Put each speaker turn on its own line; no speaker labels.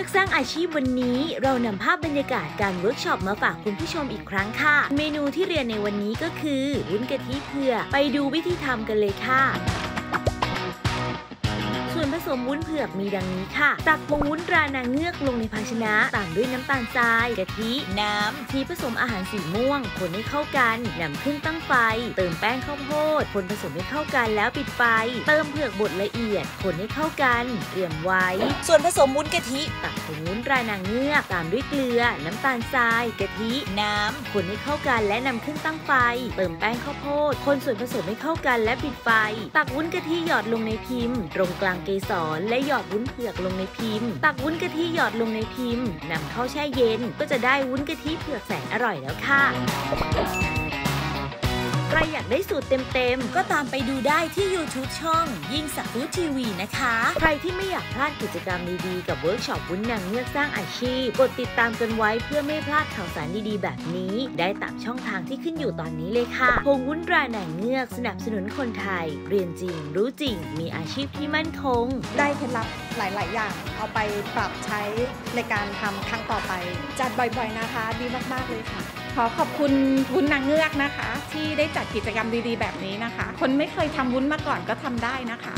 อกสร้างอาชีพวันนี้ เรานำภาพบรรยากาศการเวิร์กช็อปมาฝากคุณผู้ชมอีกครั้งค่ะ เมนูที่เรียนในวันนี้ก็คือวุ้นกะทิเผือกไปดูวิธีทำกันเลยค่ะ มวุ้นเผือกมีดังนี้ค่ะ ตักวุ้นตรานางเงือกลงในภาชนะตามด้วยน้ำตาลทรายกะทิ น้ำ สีผสมอาหารสีม่วง คนให้เข้ากันนำขึ้นตั้งไฟ เติมแป้งข้าวโพด คนผสมให้เข้ากันแล้วปิดไฟ เติมเผือกบดละเอียด คนให้เข้ากันเตรียมไว้ ส่วนผสมวุ้นกะทิตักผงวุ้นรานางเงือกตามด้วยเกลือ น้ำตาลทรายกะทิ น้ำคนให้เข้ากันและนำขึ้นตั้งไฟ เติมแป้งข้าวโพด คนส่วนผสมให้เข้ากันและปิดไฟ ตักวุ้นกะทิหยอดลงในพิมพ์ ตรงกลางเกสรและหยอดวุ้นเผือกลงในพิมพ์ ตักวุ้นกะทิหยอดลงในพิมพ์นำเข้าแช่เย็น ก็จะได้วุ้นกะทิเผือกแสนอร่อยแล้วค่ะ ใครอยากได้สูตรเต็มๆ ก็ตามไปดูได้ที่ YouTube ช่อง ยิ่งศักดิ์ Food TV นะคะ ใครที่ไม่อยากพลาดกิจกรรมดีๆ กับเวิร์กช็อปวุ้นนางเงือกสร้างอาชีพ กดติดตามกันไว้เพื่อไม่พลาดข่าวสารดีๆ แบบนี้ ได้ตามช่องทางที่ขึ้นอยู่ตอนนี้เลยค่ะผงวุ้นตรานางเงือกสนับสนุนคนไทย เรียนจริง รู้จริง มีอาชีพที่มั่นคง
ได้เคล็ดลับหลาย ๆ อย่าง เอาไปปรับใช้ในการทำครั้งต่อไป จัดบ่อย ๆ นะคะ ดีมาก ๆ เลยค่ะ
ขอขอบคุณวุ้นนางเงือกนะคะ ที่ได้จัดกิจกรรมดีๆ แบบนี้นะคะ คนไม่เคยทำวุ้นมาก่อนก็ทำได้นะคะ